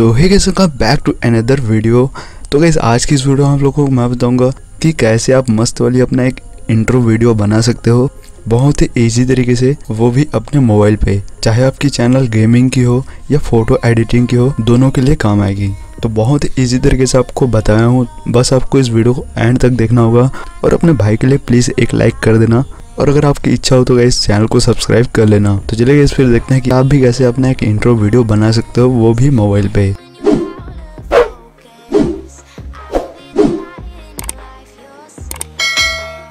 सो hey कैसे का back to another video तो गैस आज की इस वीडियो में आप लोगों को मैं बताऊँगा कि कैसे आप मस्त वाली अपना एक इंट्रो वीडियो बना सकते हो। बहुत ही इजी तरीके से, वो भी अपने मोबाइल पे। चाहे आपकी चैनल गेमिंग की हो या फ़ोटो एडिटिंग की हो, दोनों के लिए काम आएगी। तो बहुत ही ईजी तरीके से आपको बताया हूँ। बस आपको इस वीडियो को एंड तक देखना होगा। और अपने भाई के लिए प्लीज़ एक लाइक कर देना। और अगर आपकी इच्छा हो तो इस चैनल को सब्सक्राइब कर लेना। तो चलिए इस फिर देखते हैं कि आप भी कैसे अपना एक इंट्रो वीडियो बना सकते हो, वो भी मोबाइल पे।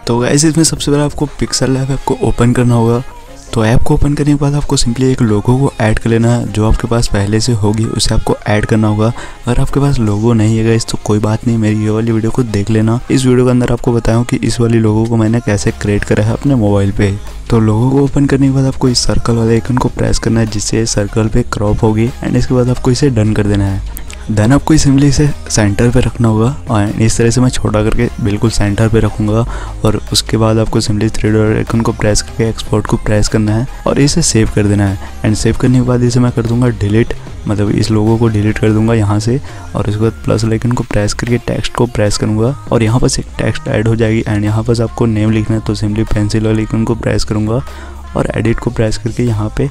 तो गाइस इसमें सबसे पहले आपको पिक्सल ऐप को ओपन करना होगा। तो ऐप को ओपन करने के बाद आपको सिंपली एक लोगो को ऐड कर लेना है। जो आपके पास पहले से होगी, उसे आपको ऐड करना होगा। अगर आपके पास लोगो नहीं है इस तो कोई बात नहीं, मेरी ये वाली वीडियो को देख लेना। इस वीडियो के अंदर आपको बताऊँ कि इस वाली लोगो को मैंने कैसे क्रिएट करा है अपने मोबाइल पे। तो लोगों को ओपन करने के बाद आपको इस सर्कल वाले आइकन को प्रेस करना है, जिससे सर्कल पे क्रॉप होगी। एंड इसके बाद आपको इसे डन कर देना है। देन आपको इसे सेंटर पे रखना होगा और इस तरह से मैं छोटा करके बिल्कुल सेंटर पे रखूँगा और उसके बाद आपको सिंपली थ्री डॉट आइकन को प्रेस करके एक्सपोर्ट को प्रेस करना है और इसे सेव कर देना है। एंड सेव करने के बाद इसे मैं कर दूँगा डिलीट मतलब इस लोगों को डिलीट कर दूँगा यहाँ से और उसके बाद प्लस लाइकन को प्रेस करके टेक्स्ट को प्रेस करूँगा और यहाँ पर एक टेक्स्ट ऐड हो जाएगी। एंड यहाँ पर आपको नेम लिखना है तो सिंपली पेंसिल वाले आइकन को प्रेस करूँगा और एडिट को प्रेस करके यहाँ पे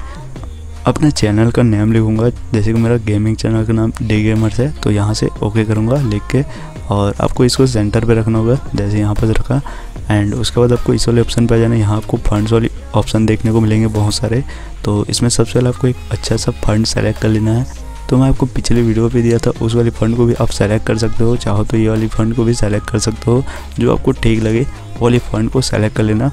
अपने चैनल का नेम लिखूँगा, जैसे कि मेरा गेमिंग चैनल का नाम डी गेमर्स है तो यहाँ से ओके करूँगा लिख के, और आपको इसको सेंटर पे रखना होगा, जैसे यहाँ पर रखा एंड उसके बाद आपको इस वाले ऑप्शन पे जाना यहाँ आपको फंड्स वाली ऑप्शन देखने को मिलेंगे बहुत सारे तो इसमें सबसे पहले आपको एक अच्छा सा फंड सेलेक्ट कर लेना है तो मैं आपको पिछले वीडियो पे दिया था, उस वाली फ़ंड को भी आप सेलेक्ट कर सकते हो, चाहो तो ये वाली फ़ंड को भी सेलेक्ट कर सकते हो, जो आपको ठीक लगे वाली फ़ंड को सेलेक्ट कर लेना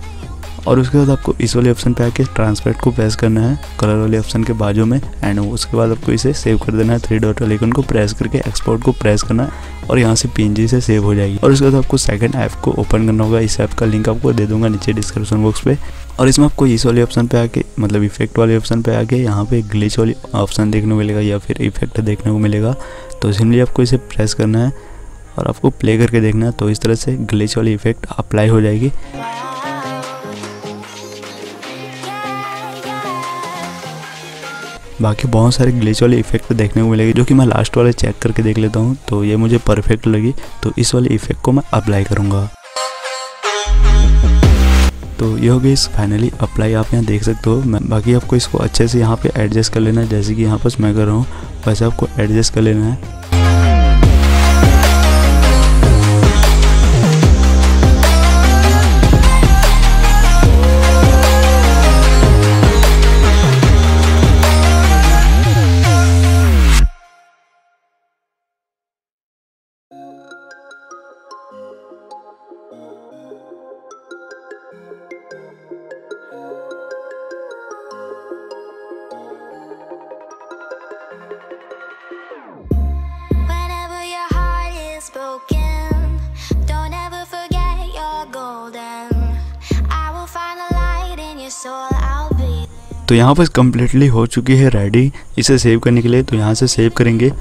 और उसके बाद आपको इस वाले ऑप्शन पे आके ट्रांसपेरेंट को प्रेस करना है कलर वाले ऑप्शन के बाजू में एंड उसके बाद आपको इसे सेव कर देना है। थ्री डॉट वाले को प्रेस करके एक्सपोर्ट को प्रेस करना है और यहाँ से पीएनजी से सेव हो जाएगी। और उसके बाद आपको सेकंड ऐप को ओपन करना होगा। इस ऐप का लिंक आपको दे दूँगा नीचे डिस्क्रिप्शन बॉक्स पे। और इसमें आपको इस वाले ऑप्शन पे आके मतलब इफ़ेक्ट वाले ऑप्शन पे आके यहाँ पे ग्लिच वाली ऑप्शन देखने को मिलेगा या फिर इफ़ेक्ट देखने को मिलेगा। तो सिंपली आपको इसे प्रेस करना है और आपको प्ले करके देखना है। तो इस तरह से ग्लिच वाली इफ़ेक्ट अप्लाई हो जाएगी। बाकी बहुत सारे ग्लिच वाले इफ़ेक्ट देखने को मिलेगी, जो कि मैं लास्ट वाले चेक करके देख लेता हूँ तो ये मुझे परफेक्ट लगी तो इस वाले इफ़ेक्ट को मैं अप्लाई करूँगा। तो ये हो गई फाइनली अप्लाई आप यहाँ देख सकते हो। मैं बाकी आपको इसको अच्छे से यहाँ पे एडजस्ट कर लेना है, जैसे कि यहाँ पर मैं कर रहा हूँ, वैसे आपको एडजस्ट कर लेना है। तो यहाँ पर कम्प्लीटली हो चुकी है रेडी इसे सेव करने के लिए तो यहाँ से सेव करेंगे।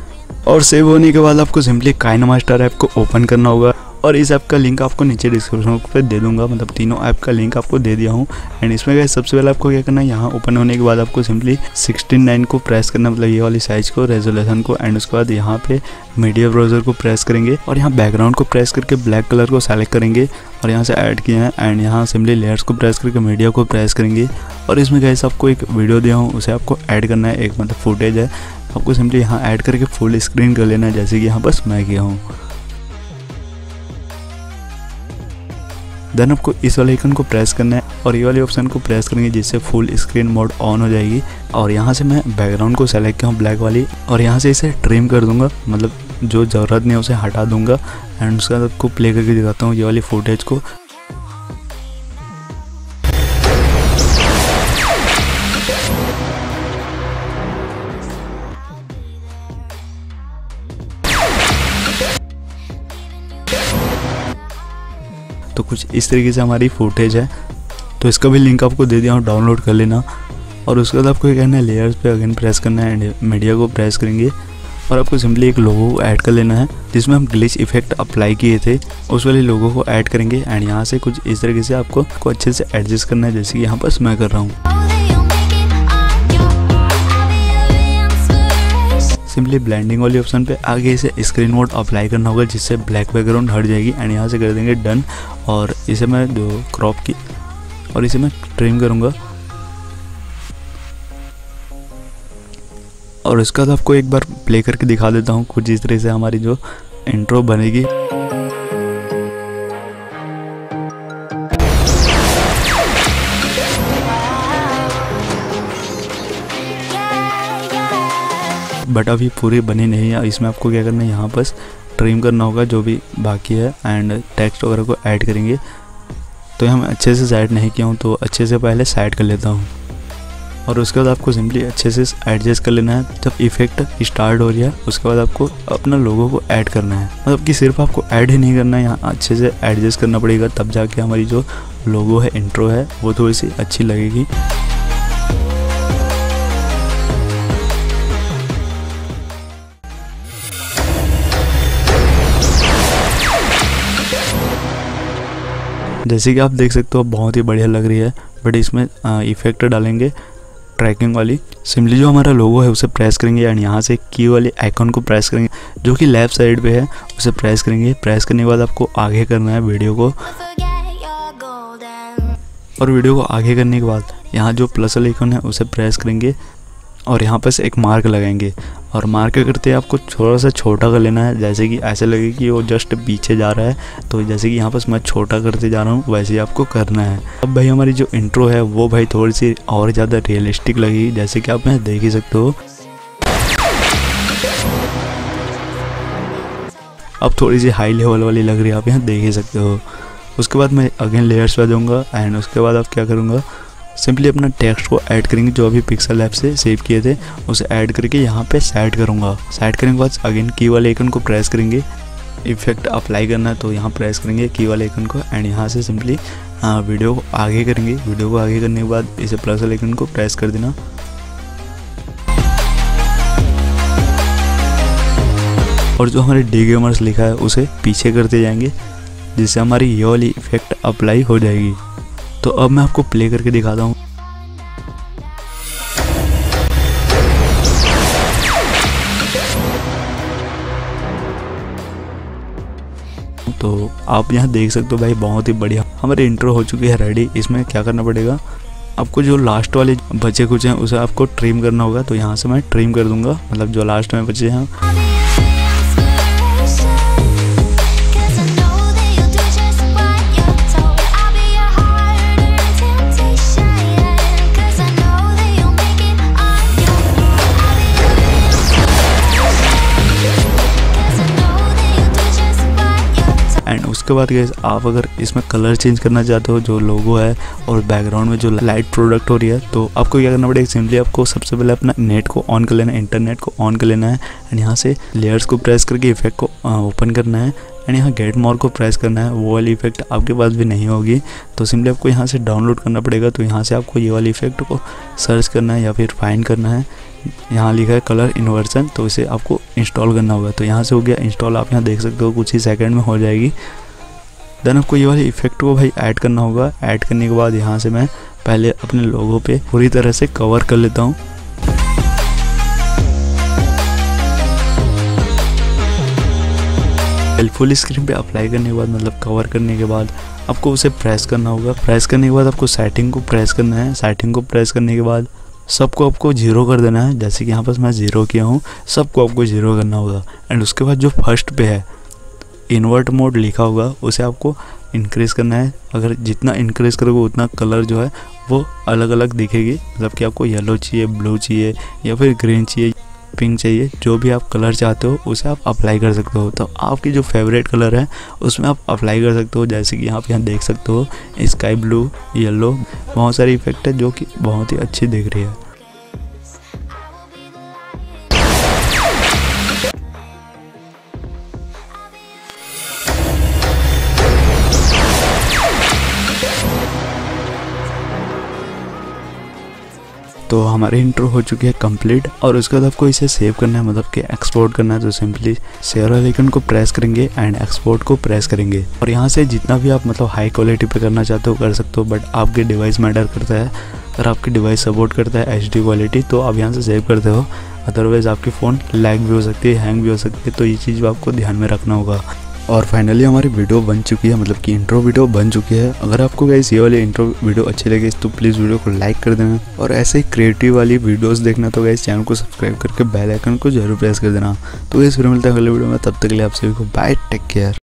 और सेव होने के बाद आपको सिंपली काइनमास्टर ऐप को ओपन करना होगा। और इस ऐप का लिंक आपको नीचे डिस्क्रिप्शन पे दे दूँगा। मतलब तीनों ऐप का लिंक आपको दे दिया हूँ। एंड इसमें क्या सबसे पहले आपको क्या करना है? यहाँ ओपन होने के बाद आपको सिंपली सिक्सटीन नाइन को प्रेस करना मतलब ये वाली साइज़ को रेजोलेशन को एंड उसके बाद यहाँ पे मीडिया ब्राउज़र को प्रेस करेंगे। और यहाँ बैकग्राउंड को प्रेस करके ब्लैक कलर को सेलेक्ट करेंगे। और यहाँ से ऐड किया है। एंड यहाँ सिंपली लेयर्स को प्रेस करके मीडिया को प्रेस करेंगे। और इसमें कैसे आपको एक वीडियो दिया हूँ। उसे आपको ऐड करना है। एक मतलब फुटेज है। आपको सिंपली यहाँ ऐड करके फुल स्क्रीन कर लेना है। जैसे कि यहाँ बस मैं किया हूँ। देन आपको इस वाले आइकन को प्रेस करना है और ये वाले ऑप्शन को प्रेस करेंगे जिससे फुल स्क्रीन मोड ऑन हो जाएगी। और यहाँ से मैं बैकग्राउंड को सेलेक्ट किया हूँ ब्लैक वाली। और यहाँ से इसे ट्रिम कर दूँगा। मतलब जो ज़रूरत नहीं है उसे हटा दूँगा। एंड उसके बाद आपको प्ले करके दिखाता हूँ ये वाली फुटेज को। कुछ इस तरीके से हमारी फुटेज है। तो इसका भी लिंक आपको दे दिया हूँ डाउनलोड कर लेना। और उसके बाद आपको कहना है लेयर्स पे अगेन प्रेस करना है एंड मीडिया को प्रेस करेंगे। और आपको सिंपली एक लोगो ऐड कर लेना है, जिसमें हम ग्लिच इफ़ेक्ट अप्लाई किए थे। उस वाले लोगो को ऐड करेंगे एंड यहाँ से कुछ इस तरीके से आपको को अच्छे से एडजस्ट करना है, जैसे कि यहाँ पर मैं कर रहा हूँ। सिंपली ब्लैंडिंग वाली ऑप्शन पे आगे इसे स्क्रीन मोड अप्लाई करना होगा, जिससे ब्लैक बैकग्राउंड हट जाएगी एंड यहाँ से कर देंगे डन। और इसे मैं जो क्रॉप की और इसे मैं ट्रिम करूँगा। और इसका तो आपको एक बार प्ले करके दिखा देता हूँ, कुछ इस तरह से हमारी जो इंट्रो बनेगी। बट अभी पूरी बनी नहीं है। इसमें आपको क्या करना है, यहाँ पर ट्रिम करना होगा जो भी बाकी है एंड टेक्स्ट वगैरह को ऐड करेंगे। तो हम अच्छे से साइड नहीं किया हूँ तो अच्छे से पहले साइड कर लेता हूँ। और उसके बाद आपको सिंपली अच्छे से एडजस्ट कर लेना है। जब इफ़ेक्ट स्टार्ट हो रहा है, उसके बाद आपको अपना लोगों को ऐड करना है। मतलब कि सिर्फ़ आपको ऐड ही नहीं करना है, यहाँ अच्छे से एडजस्ट करना पड़ेगा। तब जाके हमारी जो लोगो है इंट्रो है, वो थोड़ी सी अच्छी लगेगी। जैसे कि आप देख सकते हो बहुत ही बढ़िया लग रही है, बट इसमें इफ़ेक्ट डालेंगे ट्रैकिंग वाली। सिंपली जो हमारा लोगो है, उसे प्रेस करेंगे एंड यहाँ से की वाली आइकॉन को प्रेस करेंगे, जो कि लेफ़्ट साइड पे है, उसे प्रेस करेंगे। प्रेस करने के बाद आपको आगे करना है वीडियो को। और वीडियो को आगे करने के बाद यहाँ जो प्लस वाली आइकॉन है, उसे प्रेस करेंगे। और यहाँ पर से एक मार्क लगाएँगे। और मार्क करते हैं आपको थोड़ा सा छोटा कर लेना है। जैसे कि ऐसे लगे कि वो जस्ट पीछे जा रहा है तो जैसे कि यहाँ पर मैं छोटा करते जा रहा हूँ, वैसे ही आपको करना है। अब भाई हमारी जो इंट्रो है, वो भाई थोड़ी सी और ज़्यादा रियलिस्टिक लगी, जैसे कि आप यहाँ देख ही सकते हो। अब थोड़ी सी हाई लेवल वाली लग रही है, आप यहाँ देख ही सकते हो। उसके बाद मैं अगेन लेयर्स पे जाऊँगा एंड उसके बाद आप क्या करूँगा सिंपली अपना टेक्स्ट को ऐड करेंगे, जो अभी पिक्सल ऐप से सेव किए थे, उसे ऐड करके यहाँ पे सेट करूँगा। सेट करने के बाद अगेन की वाले आइकन को प्रेस करेंगे। इफ़ेक्ट अप्लाई करना है तो यहाँ प्रेस करेंगे की वाले आइकन को एंड यहाँ से सिंपली वीडियो को आगे करेंगे। वीडियो को आगे करने के बाद इसे प्लस वाले आइकन को प्रेस कर देना। और जो हमारे डी गेमर्स लिखा है, उसे पीछे करते जाएँगे, जिससे हमारी ये वाली इफ़ेक्ट अप्लाई हो जाएगी। तो अब मैं आपको प्ले करके दिखाता हूँ। तो आप यहाँ देख सकते हो भाई, बहुत ही बढ़िया। हमारी इंट्रो हो चुकी है रेडी इसमें क्या करना पड़ेगा? आपको जो लास्ट वाले बचे कुछ हैं, उसे आपको ट्रिम करना होगा। तो यहाँ से मैं ट्रिम कर दूँगा। मतलब जो लास्ट में बचे हैं। उसके बाद गए आप अगर इसमें कलर चेंज करना चाहते हो, जो लोगो है और बैकग्राउंड में जो लाइट प्रोडक्ट हो रही है तो आपको क्या करना पड़ेगा? सिंपली आपको सबसे पहले अपना नेट को ऑन कर लेना है इंटरनेट को ऑन कर लेना है एंड यहाँ से लेयर्स को प्रेस करके इफ़ेक्ट को ओपन करना है एंड यहाँ गेट मोर को प्रेस करना है, वो वाली इफ़ेक्ट आपके पास भी नहीं होगी। तो सिंपली आपको यहाँ से डाउनलोड करना पड़ेगा तो यहाँ से आपको ये वाली इफ़ेक्ट को सर्च करना है या फिर फाइंड करना है। यहाँ लिखा है कलर इन्वर्सन तो इसे आपको इंस्टॉल करना होगा। तो यहाँ से हो गया इंस्टॉल आप यहाँ देख सकते हो, कुछ ही सेकंड में हो जाएगी। देन आपको ये वाले इफ़ेक्ट को भाई ऐड करना होगा। ऐड करने के बाद यहाँ से मैं पहले अपने लोगों पे पूरी तरह से कवर कर लेता हूँ। फुल स्क्रीन पे अप्लाई करने के बाद मतलब कवर करने के बाद आपको उसे प्रेस करना होगा। प्रेस करने के बाद आपको सेटिंग को प्रेस करना है। सेटिंग को प्रेस करने के बाद सबको आपको ज़ीरो कर देना है। जैसे कि यहाँ पर मैं ज़ीरो किया हूँ, सबको आपको ज़ीरो करना होगा। एंड उसके बाद जो फ़र्स्ट पे है इन्वर्ट मोड लिखा होगा उसे आपको इंक्रीज करना है। अगर जितना इंक्रीज करोगे, उतना कलर जो है, वो अलग अलग दिखेगी। मतलब कि आपको येलो चाहिए ब्लू चाहिए, या फिर ग्रीन चाहिए पिंक चाहिए, जो भी आप कलर चाहते हो, उसे आप अप्लाई कर सकते हो। तो आपकी जो फेवरेट कलर है, उसमें आप अप्लाई कर सकते हो। जैसे कि आप यहाँ देख सकते हो स्काई ब्लू येलो बहुत सारी इफ़ेक्ट है, जो कि बहुत ही अच्छी दिख रही है। तो हमारी इंट्रो हो चुकी है कंप्लीट और उसके बाद आपको इसे सेव करना है मतलब कि एक्सपोर्ट करना है तो सिंपली शेयर आइकन को प्रेस करेंगे एंड एक्सपोर्ट को प्रेस करेंगे। और यहाँ से जितना भी आप मतलब हाई क्वालिटी पे करना चाहते हो, कर सकते हो बट आपके डिवाइस मैटर करता है, अगर आपकी डिवाइस सपोर्ट करता है एचडी क्वालिटी तो आप यहाँ से सेव करते हो। अदरवाइज़ आपकी फ़ोन लैग भी हो सकती है हैंग भी हो सकती है तो ये चीज़ आपको ध्यान में रखना होगा। और फाइनली हमारी वीडियो बन चुकी है मतलब कि इंट्रो वीडियो बन चुकी है। अगर आपको गाइस ये वाली इंट्रो वीडियो अच्छी लगे तो प्लीज़ वीडियो को लाइक कर देना। और ऐसे ही क्रिएटिव वाली वीडियोस देखना तो गाइस चैनल को सब्सक्राइब करके बेल आइकन को ज़रूर प्रेस कर देना। तो इस वीडियो मिलता है अगले वीडियो में, तब तक के लिए आप सभी को बाय टेक केयर